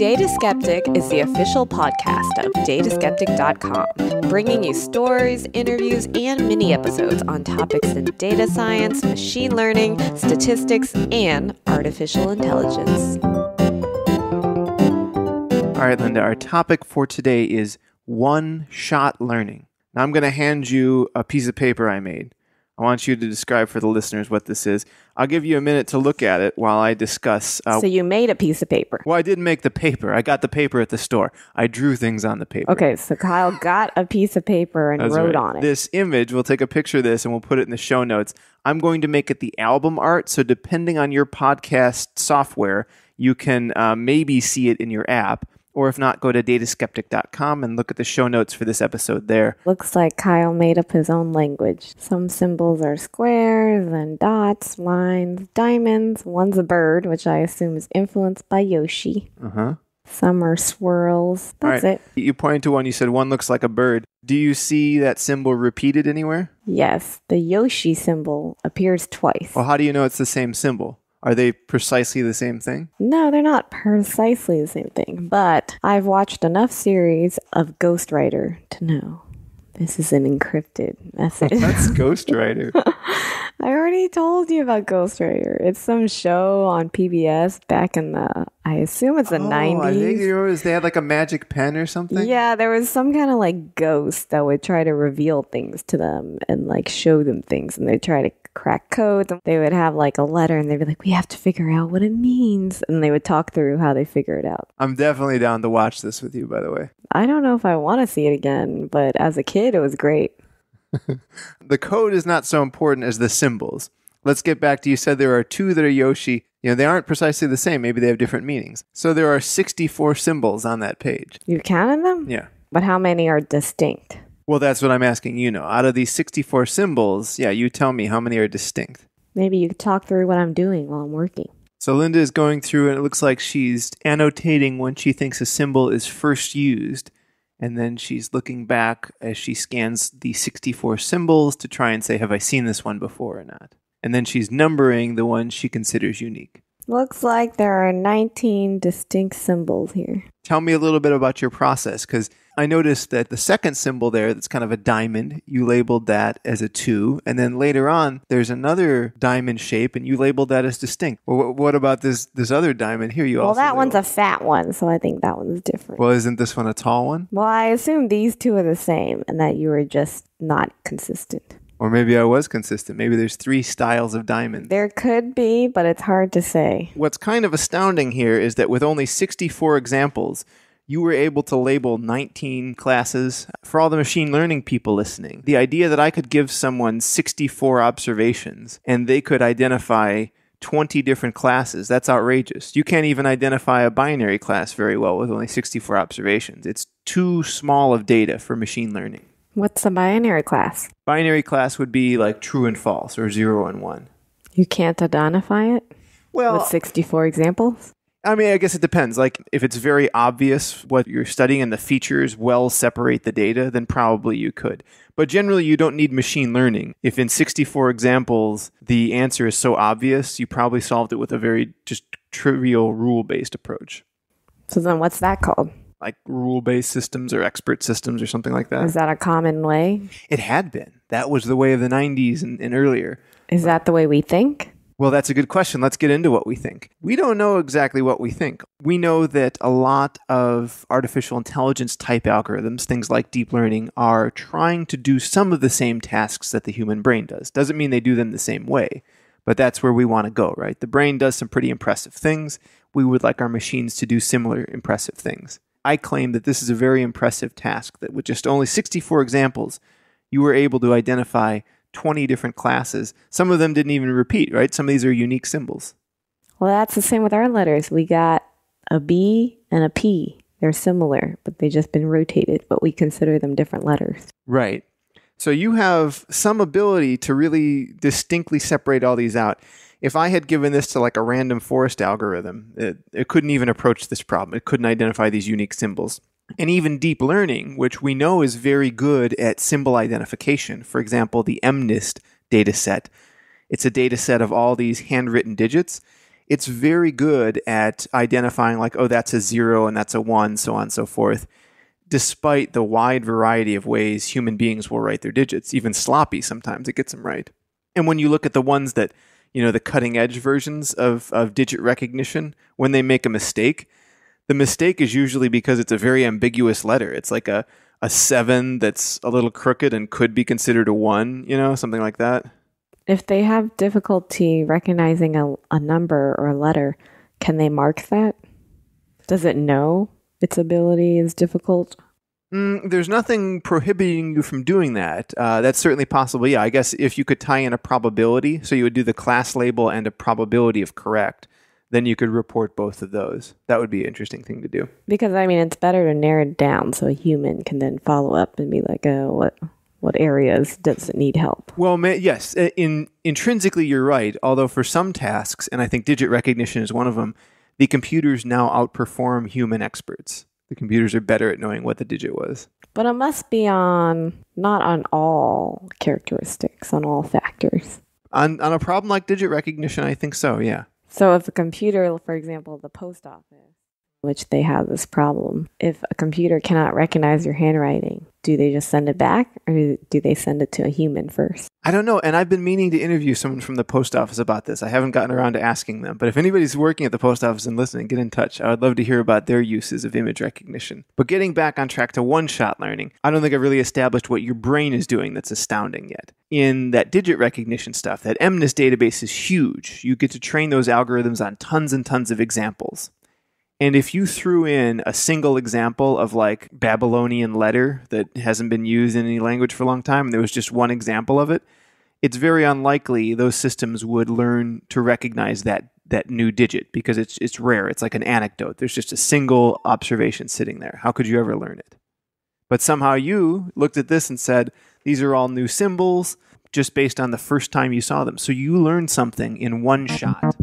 Data Skeptic is the official podcast of Dataskeptic.com, bringing you stories, interviews, and mini episodes on topics in data science, machine learning, statistics, and artificial intelligence. All right, Linhda, our topic for today is one shot learning. Now, I'm going to hand you a piece of paper I made. I want you to describe for the listeners what this is. I'll give you a minute to look at it while I discuss. Uh, So you made a piece of paper. well, I didn't make the paper. I got the paper at the store. I drew things on the paper. Okay, so Kyle got a piece of paper and That's wrote right. on it. This image, we'll take a picture of this and we'll put it in the show notes. I'm going to make it the album art. So, depending on your podcast software, you can uh, maybe see it in your app. Or if not, go to dataskeptic.com and look at the show notes for this episode there. Looks like Kyle made up his own language. Some symbols are squares and dots, lines, diamonds. One's a bird, which I assume is influenced by Yoshi. Uh huh. Some are swirls. That's it. You pointed to one, you said one looks like a bird. Do you see that symbol repeated anywhere? Yes, the Yoshi symbol appears twice. Well, how do you know it's the same symbol? Are they precisely the same thing? No, they're not precisely the same thing, but I've watched enough series of Ghostwriter to know this is an encrypted message. That's Ghostwriter. I already told you about Ghostwriter. It's some show on PBS back in the, I assume it's the Oh, I think 90s. it was, they had like a magic pen or something. Yeah, there was some kind of like ghost that would try to reveal things to them and like show them things, and they'd try to crack codes. They would have like a letter, and they'd be like, "We have to figure out what it means," and they would talk through how they figure it out. I'm definitely down to watch this with you, by the way. I don't know if I want to see it again, but as a kid, it was great. The code is not so important as the symbols. Let's get back to you said there are two that are Yoshi. You know, they aren't precisely the same. Maybe they have different meanings. So there are 64 symbols on that page. You counted them, Yeah. but how many are distinct? Well, that's what I'm asking you know. Out of these 64 symbols, yeah, you tell me how many are distinct. Maybe you could talk through what I'm doing while I'm working. So Linhda is going through and it looks like she's annotating when she thinks a symbol is first used. And then she's looking back as she scans the 64 symbols to try and say, have I seen this one before or not? And then she's numbering the ones she considers unique. Looks like there are 19 distinct symbols here. Tell me a little bit about your process because I noticed that the second symbol there, that's kind of a diamond, you labeled that as a two. And then later on, there's another diamond shape and you labeled that as distinct. Well, what about this, this other diamond here? You Well, also that one's a fat one, so I think that one's different. Well, isn't this one a tall one? Well, I assume these two are the same and that you were just not consistent. Or maybe I was consistent. Maybe there's three styles of diamonds. There could be, but it's hard to say. What's kind of astounding here is that with only 64 examples, you were able to label 19 classes. For all the machine learning people listening, the idea that I could give someone 64 observations and they could identify 20 different classes, that's outrageous. You can't even identify a binary class very well with only 64 observations. It's too small of data for machine learning. What's a binary class? Binary class would be like true and false or 0 and 1. You can't identify it Well, with 64 examples? I mean, I guess it depends. Like, if it's very obvious what you're studying and the features well separate the data, then probably you could. But generally, you don't need machine learning. If in 64 examples the answer is so obvious, you probably solved it with a very just trivial rule based approach, So then what's that called? like rule based systems or expert systems or something like that. Is that a common way? It had been. That was the way of the 90s and, and earlier. Is that the way we think? Well, that's a good question. Let's get into what we think. We don't know exactly what we think. We know that a lot of artificial intelligence type algorithms, things like deep learning, are trying to do some of the same tasks that the human brain does. Doesn't mean they do them the same way, but that's where we want to go, right? The brain does some pretty impressive things. We would like our machines to do similar impressive things. I claim that this is a very impressive task, that with just only 64 examples, you were able to identify 20 different classes. Some of them didn't even repeat, right? Some of these are unique symbols. Well, that's the same with our letters. We got a B and a P. They're similar, but they've just been rotated, but we consider them different letters. Right. So you have some ability to really distinctly separate all these out. If I had given this to like a random forest algorithm, it, it couldn't even approach this problem. It couldn't identify these unique symbols. And even deep learning, which we know is very good at symbol identification, for example, the MNIST dataset. It's a data set of all these handwritten digits. it's very good at identifying, like, oh, that's a zero and that's a one, so on and so forth, despite the wide variety of ways human beings will write their digits. Even sloppy, sometimes it gets them right. And when you look at the ones that, you know, the cutting edge versions of, of digit recognition, when they make a mistake, the mistake is usually because it's a very ambiguous letter. It's like a, a seven that's a little crooked and could be considered a one, you know, something like that. If they have difficulty recognizing a, a number or a letter, can they mark that? Does it know its ability is difficult? Mm, there's nothing prohibiting you from doing that. Uh, that's certainly possible. Yeah, I guess if you could tie in a probability, so you would do the class label and a probability of correct, then you could report both of those. That would be an interesting thing to do. Because I mean, it's better to narrow it down so a human can then follow up and be like, "Oh, what what areas does it need help?" Well, ma- yes, in intrinsically you're right. Although for some tasks, and I think digit recognition is one of them, the computers now outperform human experts. The computers are better at knowing what the digit was. But it must be on not on all characteristics, on all factors. On on a problem like digit recognition, I think so. Yeah. So if a computer, for example, the post office, which they have this problem, if a computer cannot recognize your handwriting, do they just send it back or do they send it to a human first? I don't know. And I've been meaning to interview someone from the post office about this. I haven't gotten around to asking them. But if anybody's working at the post office and listening, get in touch. I would love to hear about their uses of image recognition. But getting back on track to one shot learning, I don't think I've really established what your brain is doing that's astounding yet. In that digit recognition stuff, that MNIST database is huge. You get to train those algorithms on tons and tons of examples. And if you threw in a single example of like Babylonian letter that hasn't been used in any language for a long time, and there was just one example of it, it's very unlikely those systems would learn to recognize that that new digit because it's it's rare. It's like an anecdote. There's just a single observation sitting there. How could you ever learn it? But somehow you looked at this and said, these are all new symbols just based on the first time you saw them. So you learned something in one shot.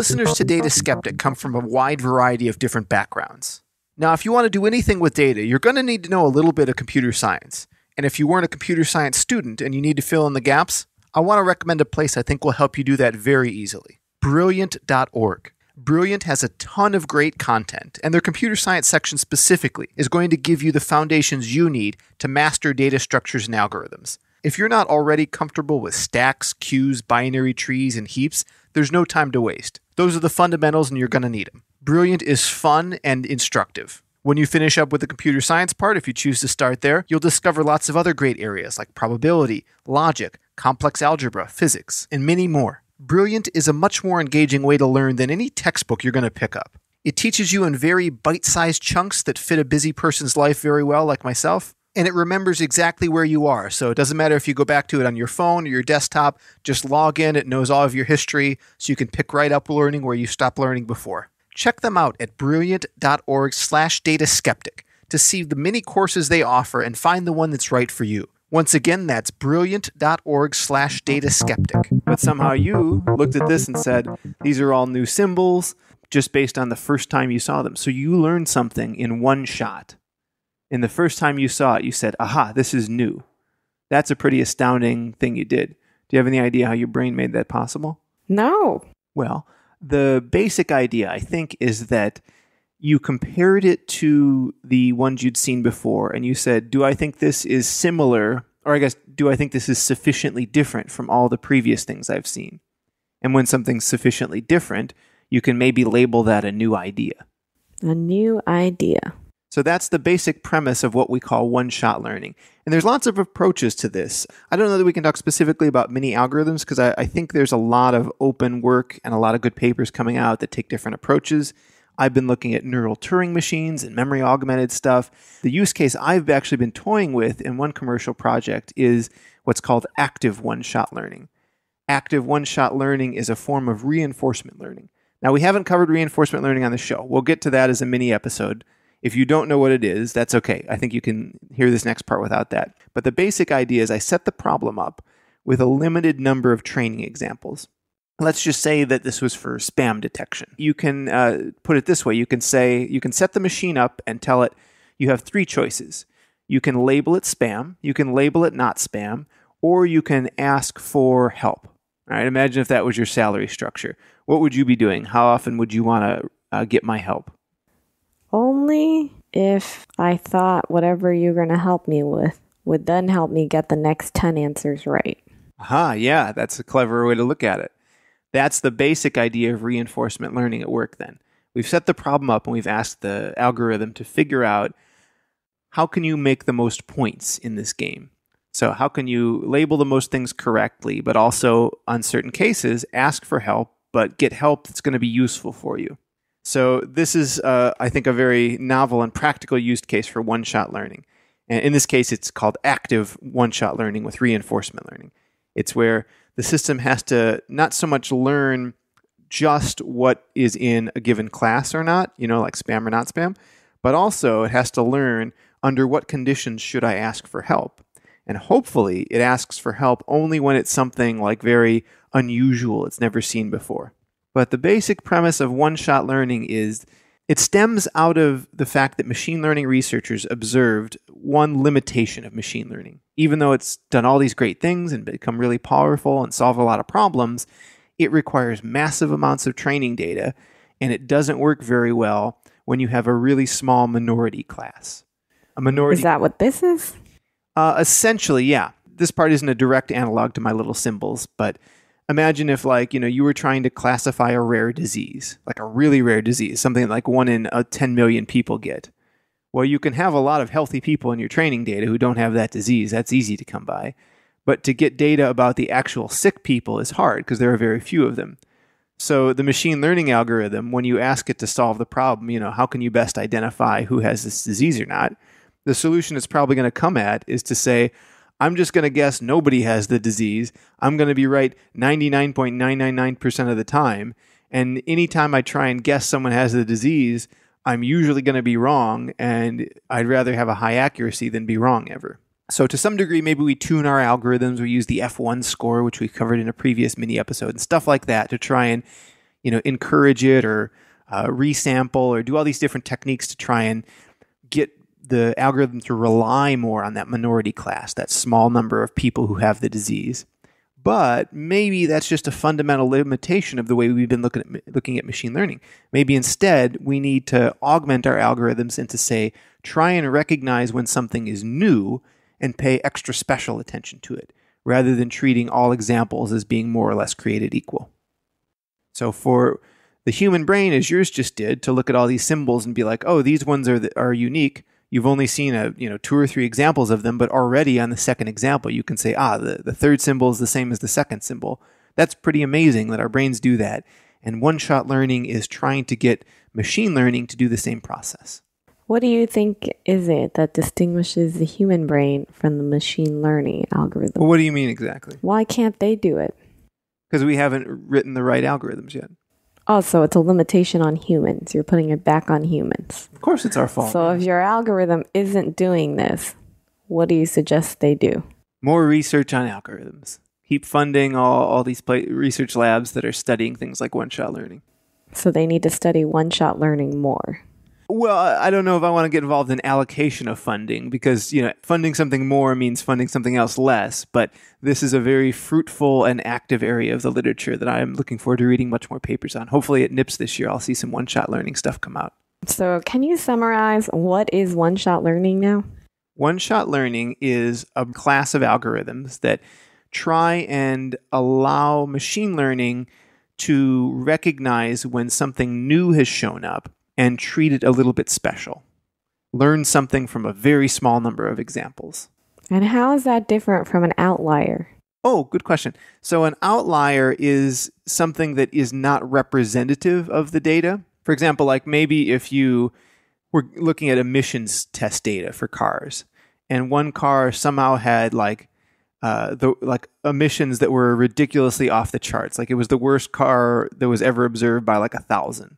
Listeners to Data Skeptic come from a wide variety of different backgrounds. Now, if you want to do anything with data, you're going to need to know a little bit of computer science. And if you weren't a computer science student and you need to fill in the gaps, I want to recommend a place I think will help you do that very easily Brilliant.org. Brilliant has a ton of great content, and their computer science section specifically is going to give you the foundations you need to master data structures and algorithms. If you're not already comfortable with stacks, queues, binary trees, and heaps, there's no time to waste. Those are the fundamentals, and you're going to need them. Brilliant is fun and instructive. When you finish up with the computer science part, if you choose to start there, you'll discover lots of other great areas like probability, logic, complex algebra, physics, and many more. Brilliant is a much more engaging way to learn than any textbook you're going to pick up. It teaches you in very bite sized chunks that fit a busy person's life very well, like myself, and it remembers exactly where you are. So it doesn't matter if you go back to it on your phone or your desktop, just log in, it knows all of your history, so you can pick right up learning where you stopped learning before. Check them out at brilliant.org slash data skeptic to see the many courses they offer and find the one that's right for you. Once again, that's brilliant.org slash data skeptic. But somehow you looked at this and said, these are all new symbols just based on the first time you saw them. So you learned something in one shot. In the first time you saw it, you said, aha, this is new. That's a pretty astounding thing you did. Do you have any idea how your brain made that possible? No. Well, the basic idea, I think, is that you compared it to the ones you'd seen before and you said, Do I think this is similar? Or I guess, do I think this is sufficiently different from all the previous things I've seen? And when something's sufficiently different, you can maybe label that a new idea. A new idea. So that's the basic premise of what we call one shot learning. And there's lots of approaches to this. I don't know that we can talk specifically about mini algorithms because I, I, think there's a lot of open work and a lot of good papers coming out that take different approaches. I've been looking at neural Turing machines and memory augmented stuff. The use case I've actually been toying with in one commercial project is what's called active one shot learning. Active one shot learning is a form of reinforcement learning. Now, we haven't covered reinforcement learning on the show. We'll get to that as a mini episode if you don't know what it is, that's okay. I think you can hear this next part without that. But the basic idea is I set the problem up with a limited number of training examples. Let's just say that this was for spam detection. You can uh, put it this way you can say, you can set the machine up and tell it you have three choices. You can label it spam, you can label it not spam, or you can ask for help. All right, imagine if that was your salary structure. What would you be doing? How often would you want to uh, get my help? Only if I thought whatever you're going to help me with would then help me get the next 10 answers right. Aha, yeah, that's a clever way to look at it. That's the basic idea of reinforcement learning at work then. We've set the problem up and we've asked the algorithm to figure out how can you make the most points in this game? So, how can you label the most things correctly, but also, on certain cases, ask for help, but get help that's going to be useful for you? So, this is, uh, I think, a very novel and practical use case for one shot learning. And in this case, it's called active one shot learning with reinforcement learning. It's where the system has to not so much learn just what is in a given class or not, you know, like spam or not spam, but also it has to learn under what conditions should I ask for help. And hopefully it asks for help only when it's something like very unusual, it's never seen before. But the basic premise of one shot learning is it stems out of the fact that machine learning researchers observed one limitation of machine learning. Even though it's done all these great things and become really powerful and solve a lot of problems, it requires massive amounts of training data and it doesn't work very well when you have a really small minority class. A minority Is that what this is? Uh, essentially, yeah. This part isn't a direct analog to my little symbols, but imagine if, like, you know, you were trying to classify a rare disease, like a really rare disease, something like one in uh, 10 million people get. Well, you can have a lot of healthy people in your training data who don't have that disease. That's easy to come by. But to get data about the actual sick people is hard because there are very few of them. So the machine learning algorithm, when you ask it to solve the problem, you know, how can you best identify who has this disease or not? the solution it's probably going to come at is to say, I'm just going to guess nobody has the disease. I'm going to be right 99.999% of the time. And anytime I try and guess someone has the disease, I'm usually going to be wrong. And I'd rather have a high accuracy than be wrong ever. So, to some degree, maybe we tune our algorithms. We use the F1 score, which we covered in a previous mini episode, and stuff like that to try and, you know, encourage it or uh, resample or do all these different techniques to try and get the algorithm to rely more on that minority class, that small number of people who have the disease. But maybe that's just a fundamental limitation of the way we've been looking at looking at machine learning. Maybe instead we need to augment our algorithms and to say try and recognize when something is new and pay extra special attention to it, rather than treating all examples as being more or less created equal. So for the human brain, as yours just did, to look at all these symbols and be like, oh, these ones are the, are unique you've only seen a you know two or three examples of them, but already on the second example, you can say, ah, the, the third symbol is the same as the second symbol. That's pretty amazing that our brains do that. And one shot learning is trying to get machine learning to do the same process. What do you think is it that distinguishes the human brain from the machine learning algorithm? Well, what do you mean exactly? Why can't they do it? Because we haven't written the right algorithms yet. Oh, so it's a limitation on humans. You're putting it back on humans. Of course, it's our fault. So if your algorithm isn't doing this, what do you suggest they do? More research on algorithms. Keep funding all, all these play- research labs that are studying things like one shot learning. So they need to study one shot learning more. Well, I don't know if I want to get involved in allocation of funding because, you know, funding something more means funding something else less. But this is a very fruitful and active area of the literature that I am looking forward to reading much more papers on. Hopefully at NIPS this year, I'll see some one shot learning stuff come out. So, can you summarize what is one shot learning now? One shot learning is a class of algorithms that try and allow machine learning to recognize when something new has shown up and treat it a little bit special. Learn something from a very small number of examples. And how is that different from an outlier? Oh, good question. So, an outlier is something that is not representative of the data. For example, like maybe if you were looking at emissions test data for cars, and one car somehow had like uh, the like emissions that were ridiculously off the charts, like it was the worst car that was ever observed by like a thousand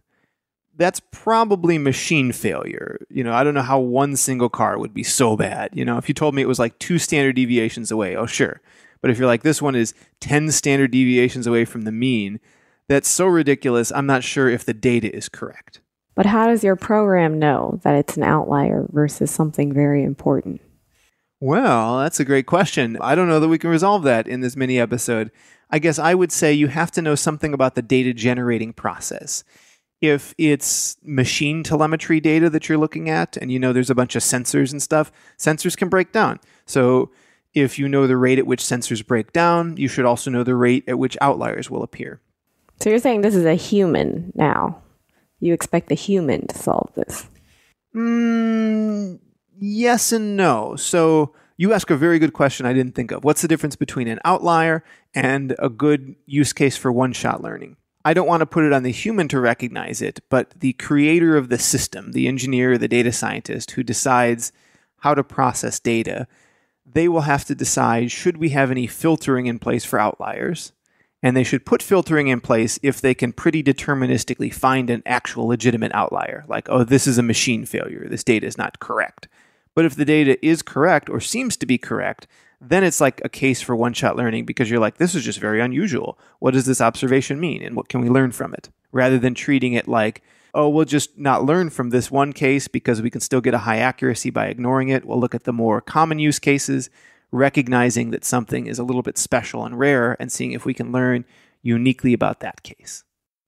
that's probably machine failure. You know, I don't know how one single car would be so bad. You know, if you told me it was like two standard deviations away, oh, sure. But if you're like, this one is 10 standard deviations away from the mean, that's so ridiculous, I'm not sure if the data is correct. But how does your program know that it's an outlier versus something very important? Well, that's a great question. I don't know that we can resolve that in this mini episode. I guess I would say you have to know something about the data generating process. If it's machine telemetry data that you're looking at, and you know there's a bunch of sensors and stuff, sensors can break down. So if you know the rate at which sensors break down, you should also know the rate at which outliers will appear. So you're saying this is a human now? You expect the human to solve this? Mm, yes and no. So you ask a very good question I didn't think of. What's the difference between an outlier and a good use case for one shot learning? I don't want to put it on the human to recognize it, but the creator of the system, the engineer, the data scientist who decides how to process data, they will have to decide should we have any filtering in place for outliers? And they should put filtering in place if they can pretty deterministically find an actual legitimate outlier, like, oh, this is a machine failure, this data is not correct. But if the data is correct or seems to be correct, then it's like a case for one shot learning because you're like, this is just very unusual. What does this observation mean? And what can we learn from it? Rather than treating it like, oh, we'll just not learn from this one case because we can still get a high accuracy by ignoring it. We'll look at the more common use cases, recognizing that something is a little bit special and rare, and seeing if we can learn uniquely about that case.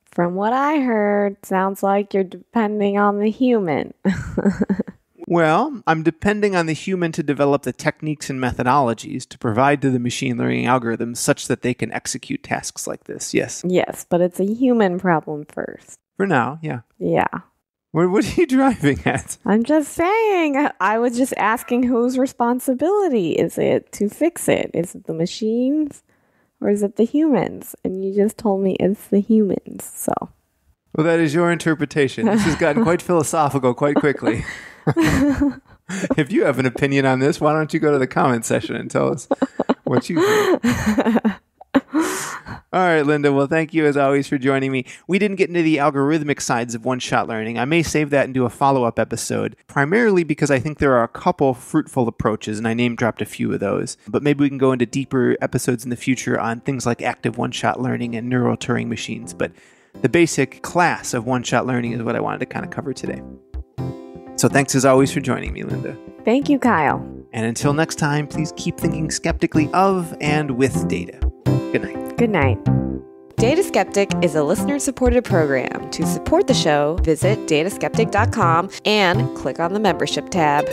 From what I heard, sounds like you're depending on the human. Well, I'm depending on the human to develop the techniques and methodologies to provide to the machine learning algorithms such that they can execute tasks like this. Yes. yes, but it's a human problem first. For now, yeah. Yeah. What, what are you driving at? I'm just saying. I was just asking whose responsibility is it to fix it? Is it the machines or is it the humans? And you just told me it's the humans. So, Well, that is your interpretation. This has gotten quite philosophical quite quickly. if you have an opinion on this, why don't you go to the comment section and tell us what you think? All right, Linhda. Well, thank you as always for joining me. We didn't get into the algorithmic sides of one shot learning. I may save that and do a follow up episode, primarily because I think there are a couple fruitful approaches, and I name dropped a few of those. But maybe we can go into deeper episodes in the future on things like active one shot learning and neural Turing machines. But the basic class of one shot learning is what I wanted to kind of cover today. So thanks as always for joining me, Linhda. thank you, Kyle. And until next time, please keep thinking skeptically of and with data. Good night. Good night. Data Skeptic is a listener supported program. To support the show, visit dataskeptic.com and click on the membership tab.